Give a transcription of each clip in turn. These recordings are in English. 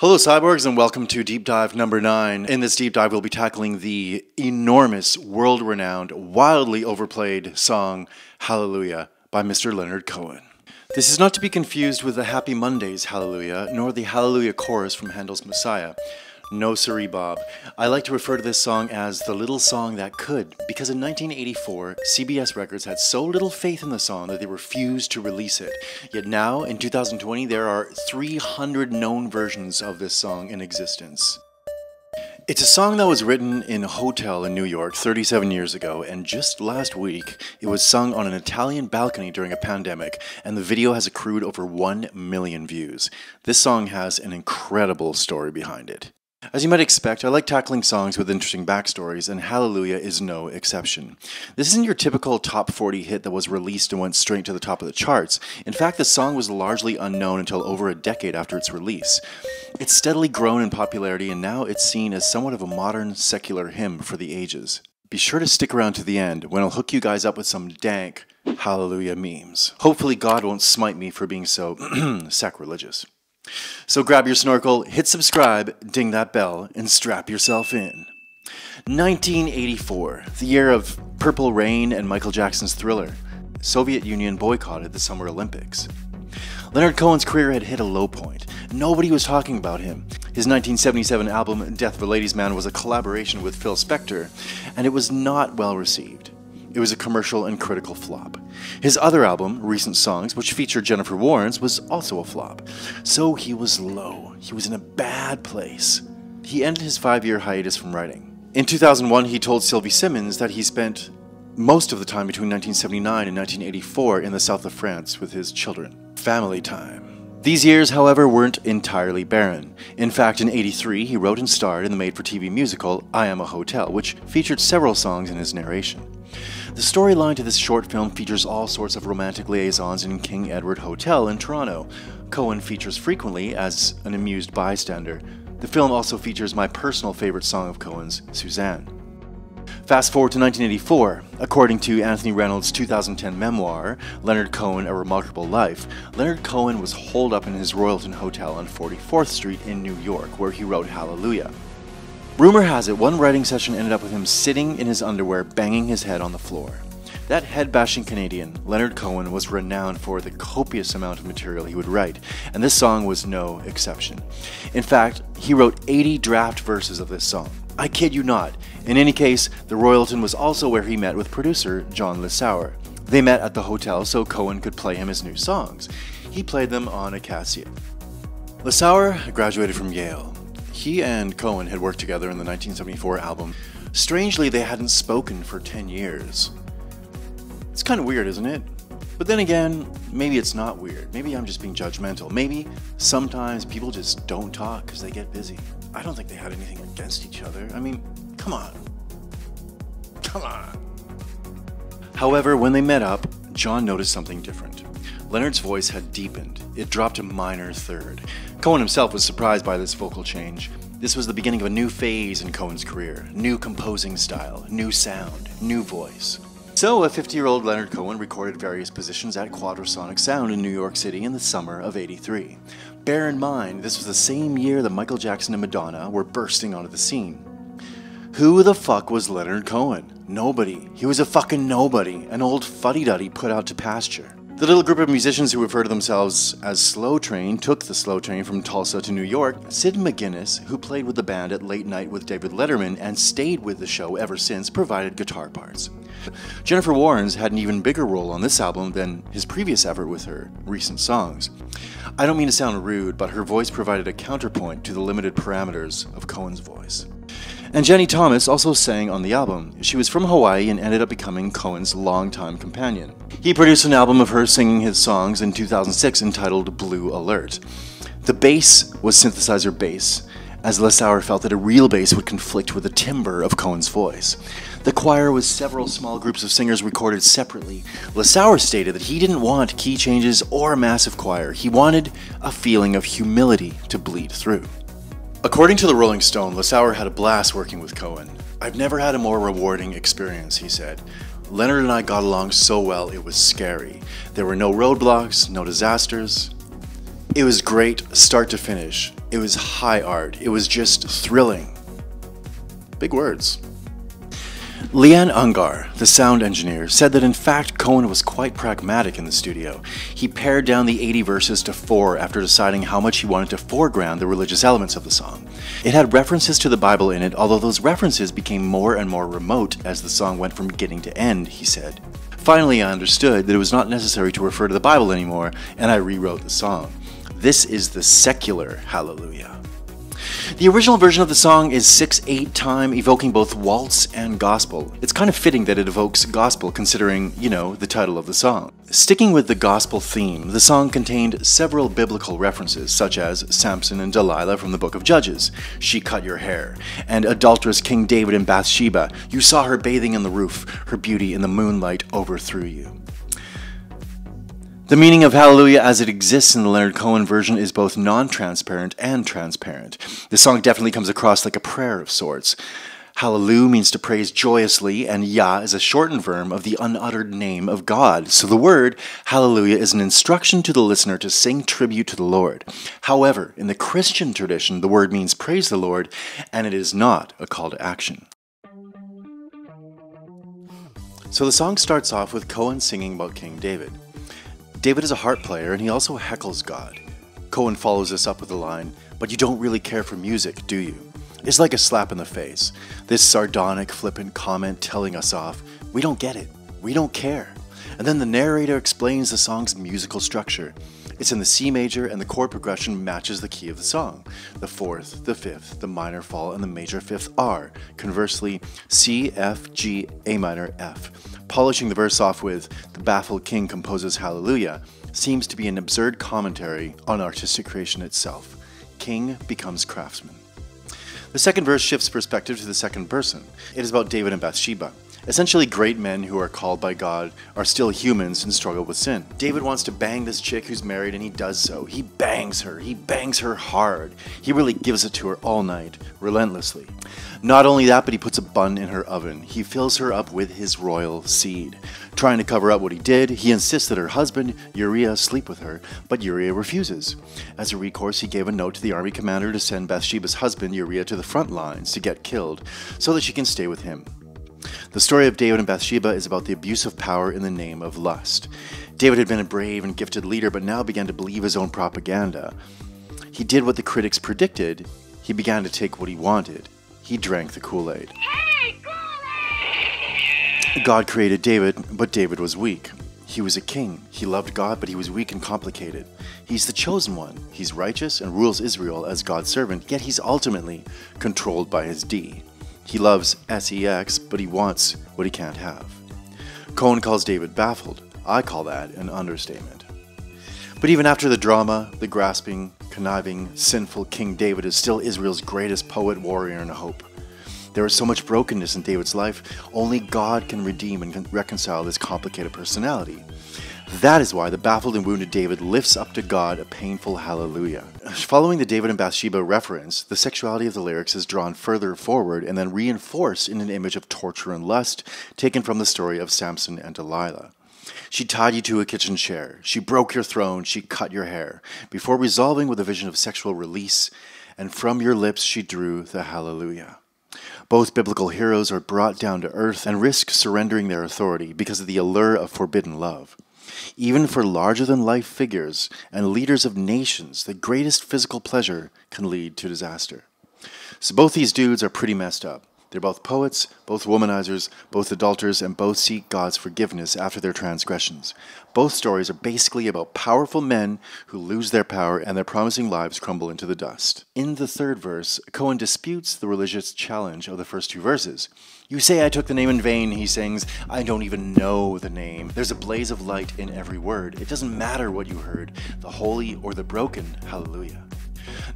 Hello, cyborgs, and welcome to Deep Dive number nine. In this deep dive, we'll be tackling the enormous, world renowned, wildly overplayed song Hallelujah by Mr. Leonard Cohen. This is not to be confused with the Happy Mondays Hallelujah, nor the Hallelujah chorus from Handel's Messiah. No siree, Bob. I like to refer to this song as the little song that could, because in 1984, CBS Records had so little faith in the song that they refused to release it. Yet now, in 2020, there are 300 known versions of this song in existence. It's a song that was written in a hotel in New York 37 years ago, and just last week it was sung on an Italian balcony during a pandemic, and the video has accrued over 1 million views. This song has an incredible story behind it. As you might expect, I like tackling songs with interesting backstories, and Hallelujah is no exception. This isn't your typical top 40 hit that was released and went straight to the top of the charts. In fact, the song was largely unknown until over a decade after its release. It's steadily grown in popularity, and now it's seen as somewhat of a modern secular hymn for the ages. Be sure to stick around to the end when I'll hook you guys up with some dank Hallelujah memes. Hopefully, God won't smite me for being so sacrilegious. So grab your snorkel, hit subscribe, ding that bell, and strap yourself in. 1984, the year of Purple Rain and Michael Jackson's Thriller. Soviet Union boycotted the Summer Olympics. Leonard Cohen's career had hit a low point. Nobody was talking about him. His 1977 album Death of a Ladies Man was a collaboration with Phil Spector, and it was not well received. It was a commercial and critical flop. His other album, Recent Songs, which featured Jennifer Warnes, was also a flop. So he was low. He was in a bad place. He ended his five year hiatus from writing. In 2001, he told Sylvie Simmons that he spent most of the time between 1979 and 1984 in the south of France with his children. Family time. These years, however, weren't entirely barren. In fact, in 83, he wrote and starred in the made for TV musical I Am a Hotel, which featured several songs in his narration. The storyline to this short film features all sorts of romantic liaisons in King Edward Hotel in Toronto. Cohen features frequently as an amused bystander. The film also features my personal favorite song of Cohen's, Suzanne. Fast forward to 1984. According to Anthony Reynolds' 2010 memoir, Leonard Cohen A Remarkable Life, Leonard Cohen was holed up in his Royalton Hotel on 44th Street in New York, where he wrote Hallelujah. Rumor has it one writing session ended up with him sitting in his underwear banging his head on the floor. That head bashing Canadian, Leonard Cohen, was renowned for the copious amount of material he would write, and this song was no exception. In fact, he wrote 80 draft verses of this song. I kid you not. In any case, the Royalton was also where he met with producer John Lissauer. They met at the hotel so Cohen could play him his new songs. He played them on a Casio. Lissauer graduated from Yale. He and Cohen had worked together in the 1974 album. Strangely, they hadn't spoken for 10 years. It's kind of weird, isn't it? But then again, maybe it's not weird. Maybe I'm just being judgmental. Maybe sometimes people just don't talk because they get busy. I don't think they had anything against each other. I mean, come on. Come on. However, when they met up, John noticed something different. Leonard's voice had deepened. It dropped a minor third. Cohen himself was surprised by this vocal change. This was the beginning of a new phase in Cohen's career new composing style, new sound, new voice. So, a 50 year old Leonard Cohen recorded various positions at Quadrasonic Sound in New York City in the summer of 83. Bear in mind, this was the same year that Michael Jackson and Madonna were bursting onto the scene. Who the fuck was Leonard Cohen? Nobody. He was a fucking nobody, an old fuddy duddy put out to pasture. The little group of musicians who refer to themselves as Slow Train took the Slow Train from Tulsa to New York. Sid McGinnis, who played with the band at Late Night with David Letterman and stayed with the show ever since, provided guitar parts. Jennifer Warnes had an even bigger role on this album than his previous effort with her recent songs. I don't mean to sound rude, but her voice provided a counterpoint to the limited parameters of Cohen's voice. And Anjani Thomas also sang on the album. She was from Hawaii and ended up becoming Cohen's longtime companion. He produced an album of her singing his songs in 2006 entitled Blue Alert. The bass was synthesizer bass, as Lissauer felt that a real bass would conflict with the timbre of Cohen's voice. The choir was several small groups of singers recorded separately. Lissauer stated that he didn't want key changes or a massive choir. He wanted a feeling of humility to bleed through. According to the Rolling Stone, Lissauer had a blast working with Cohen. I've never had a more rewarding experience, he said. Leonard and I got along so well it was scary. There were no roadblocks, no disasters. It was great, start to finish. It was high art. It was just thrilling. Big words. Leanne Ungar, the sound engineer, said that in fact Cohen was quite pragmatic in the studio. He pared down the 80 verses to four after deciding how much he wanted to foreground the religious elements of the song. It had references to the Bible in it, although those references became more and more remote as the song went from beginning to end, he said. Finally, I understood that it was not necessary to refer to the Bible anymore, and I rewrote the song. This is the secular Hallelujah. The original version of the song is 6 8 time, evoking both waltz and gospel. It's kind of fitting that it evokes gospel considering, you know, the title of the song. Sticking with the gospel theme, the song contained several biblical references, such as Samson and Delilah from the book of Judges, She Cut Your Hair, and adulterous King David and Bathsheba, You saw her bathing in the roof, her beauty in the moonlight overthrew you. The meaning of Hallelujah as it exists in the Leonard Cohen version is both non transparent and transparent. The song definitely comes across like a prayer of sorts. Hallelujah means to praise joyously, and Yah is a shortened verb of the unuttered name of God. So the word Hallelujah is an instruction to the listener to sing tribute to the Lord. However, in the Christian tradition, the word means praise the Lord, and it is not a call to action. So the song starts off with Cohen singing about King David. David is a harp player and he also heckles God. Cohen follows this up with the line, But you don't really care for music, do you? It's like a slap in the face. This sardonic, flippant comment telling us off, We don't get it. We don't care. And then the narrator explains the song's musical structure. It's in the C major, and the chord progression matches the key of the song the fourth, the fifth, the minor fall, and the major fifth are. Conversely, C, F, G, A minor, F. Polishing the verse off with, The baffled king composes Hallelujah, seems to be an absurd commentary on artistic creation itself. King becomes craftsman. The second verse shifts perspective to the second person. It is about David and Bathsheba. Essentially, great men who are called by God are still humans and struggle with sin. David wants to bang this chick who's married, and he does so. He bangs her. He bangs her hard. He really gives it to her all night, relentlessly. Not only that, but he puts a bun in her oven. He fills her up with his royal seed. Trying to cover up what he did, he insists that her husband, Uriah, sleep with her, but Uriah refuses. As a recourse, he gave a note to the army commander to send Bathsheba's husband, Uriah, to the front lines to get killed so that she can stay with him. The story of David and Bathsheba is about the abuse of power in the name of lust. David had been a brave and gifted leader, but now began to believe his own propaganda. He did what the critics predicted. He began to take what he wanted. He drank the Kool Aid. God created David, but David was weak. He was a king. He loved God, but he was weak and complicated. He's the chosen one. He's righteous and rules Israel as God's servant, yet he's ultimately controlled by his D. He loves sex, but he wants what he can't have. Cohen calls David baffled. I call that an understatement. But even after the drama, the grasping, conniving, sinful King David is still Israel's greatest poet, warrior, and hope. There is so much brokenness in David's life, only God can redeem and reconcile this complicated personality. That is why the baffled and wounded David lifts up to God a painful hallelujah. Following the David and Bathsheba reference, the sexuality of the lyrics is drawn further forward and then reinforced in an image of torture and lust taken from the story of Samson and Delilah. She tied you to a kitchen chair. She broke your throne. She cut your hair. Before resolving with a vision of sexual release, and from your lips she drew the hallelujah. Both biblical heroes are brought down to earth and risk surrendering their authority because of the allure of forbidden love. Even for larger than life figures and leaders of nations, the greatest physical pleasure can lead to disaster. So both these dudes are pretty messed up. They're both poets, both womanizers, both adulterers, and both seek God's forgiveness after their transgressions. Both stories are basically about powerful men who lose their power and their promising lives crumble into the dust. In the third verse, Cohen disputes the religious challenge of the first two verses. You say I took the name in vain, he sings. I don't even know the name. There's a blaze of light in every word. It doesn't matter what you heard, the holy or the broken. Hallelujah.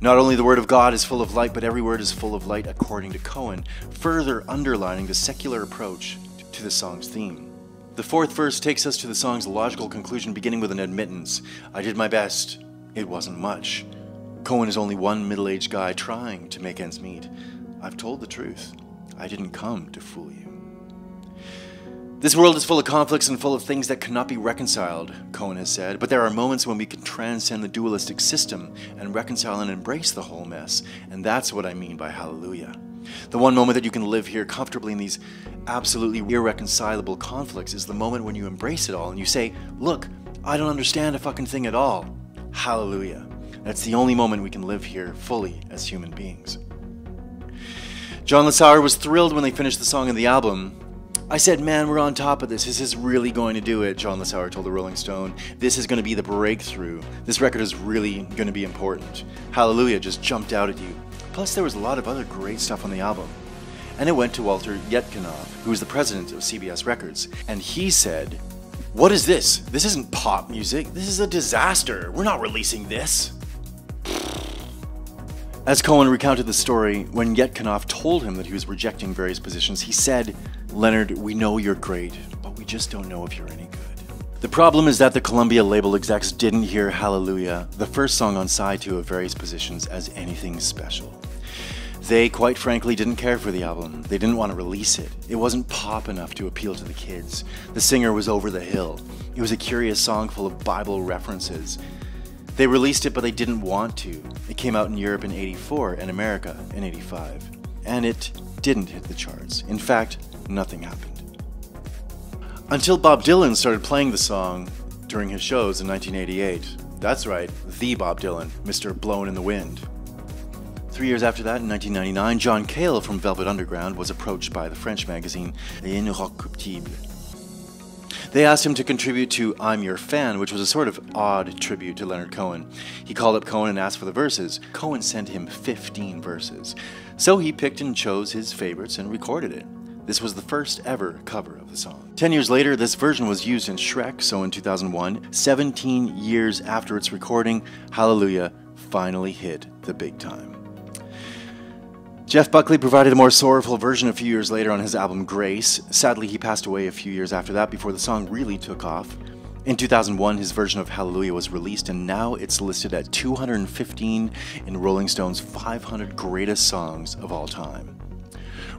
Not only the Word of God is full of light, but every word is full of light according to Cohen, further underlining the secular approach to the song's theme. The fourth verse takes us to the song's logical conclusion, beginning with an admittance I did my best, it wasn't much. Cohen is only one middle aged guy trying to make ends meet. I've told the truth. I didn't come to fool you. This world is full of conflicts and full of things that cannot be reconciled, Cohen has said, but there are moments when we can transcend the dualistic system and reconcile and embrace the whole mess, and that's what I mean by hallelujah. The one moment that you can live here comfortably in these absolutely irreconcilable conflicts is the moment when you embrace it all and you say, Look, I don't understand a fucking thing at all. Hallelujah. That's the only moment we can live here fully as human beings. John Lissauer was thrilled when they finished the song and the album, I said, man, we're on top of this. This is really going to do it, John Lissauer told the Rolling Stone. This is going to be the breakthrough. This record is really going to be important. Hallelujah just jumped out at you. Plus, there was a lot of other great stuff on the album. And it went to Walter Yetnikoff, was the president of CBS Records. And he said, What is this? This isn't pop music. This is a disaster. We're not releasing this. As Cohen recounted the story, when Yetnikoff told him that he was rejecting various positions, he said, Leonard, we know you're great, but we just don't know if you're any good. The problem is that the Columbia label execs didn't hear Hallelujah, the first song on side two of various positions, as anything special. They, quite frankly, didn't care for the album. They didn't want to release it. It wasn't pop enough to appeal to the kids. The singer was over the hill. It was a curious song full of Bible references. They released it, but they didn't want to. It came out in Europe in 84 and America in 85. And it didn't hit the charts. In fact, nothing happened. Until Bob Dylan started playing the song during his shows in 1988. That's right, the Bob Dylan, Mr. Blowin' in the Wind. Three years after that, in 1999, John Cale from Velvet Underground was approached by the French magazine Les Inrockuptibles they asked him to contribute to I'm Your Fan, which was a sort of odd tribute to Leonard Cohen. He called up Cohen and asked for the verses. Cohen sent him 15 verses. So he picked and chose his favorites and recorded it. This was the first ever cover of the song. Ten years later, this version was used in Shrek, so in 2001, 17 years after its recording, Hallelujah finally hit the big time. Jeff Buckley provided a more sorrowful version a few years later on his album Grace. Sadly, he passed away a few years after that before the song really took off. In 2001, his version of Hallelujah was released, and now it's listed at 215 in Rolling Stone's 500 greatest songs of all time.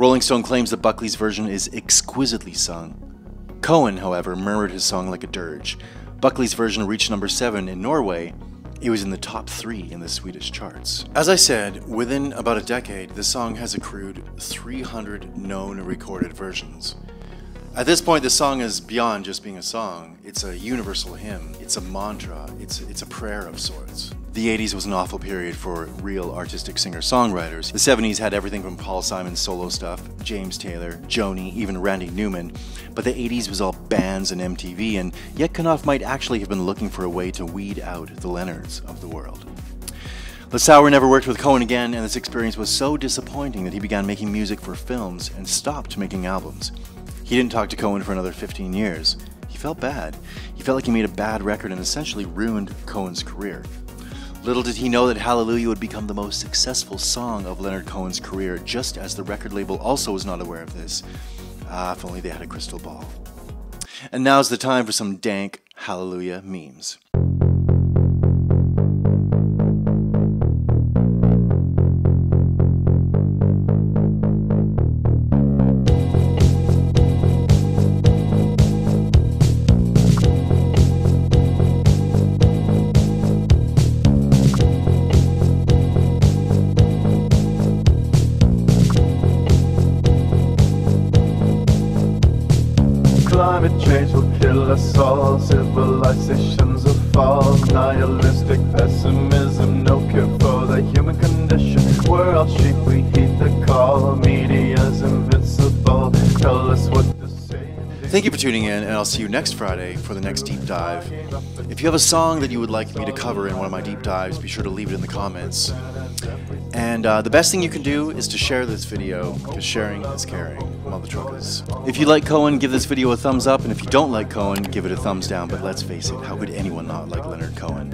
Rolling Stone claims that Buckley's version is exquisitely sung. Cohen, however, murmured his song like a dirge. Buckley's version reached number 7 in Norway it was in the top three in the Swedish charts. As I said, within about a decade, the song has accrued 300 known recorded versions. At this point, the song is beyond just being a song. It's a universal hymn. It's a mantra. It's, it's a prayer of sorts. The 80s was an awful period for real artistic singer songwriters. The 70s had everything from Paul Simon's solo stuff, James Taylor, Joni, even Randy Newman. But the 80s was all bands and MTV, and Yetnikoff might actually have been looking for a way to weed out the Leonards of the world. Lissauer never worked with Cohen again, and this experience was so disappointing that he began making music for films and stopped making albums. He didn't talk to Cohen for another 15 years. He felt bad. He felt like he made a bad record and essentially ruined Cohen's career. Little did he know that Hallelujah would become the most successful song of Leonard Cohen's career, just as the record label also was not aware of this. Ah, if only they had a crystal ball. And now's the time for some dank Hallelujah memes. Climate change will kill us all. Civilizations will fall. Nihilistic pessimism No cure for the human condition. We're all sheep, we heed the call. Media's invincible. Tell us what to say. Thank you for tuning in, and I'll see you next Friday for the next deep dive. If you have a song that you would like me to cover in one of my deep dives, be sure to leave it in the comments. And uh, the best thing you can do is to share this video, because sharing is caring, mother truckers. If you like Cohen, give this video a thumbs up, and if you don't like Cohen, give it a thumbs down. But let's face it, how could anyone not like Leonard Cohen?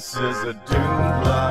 This is a life.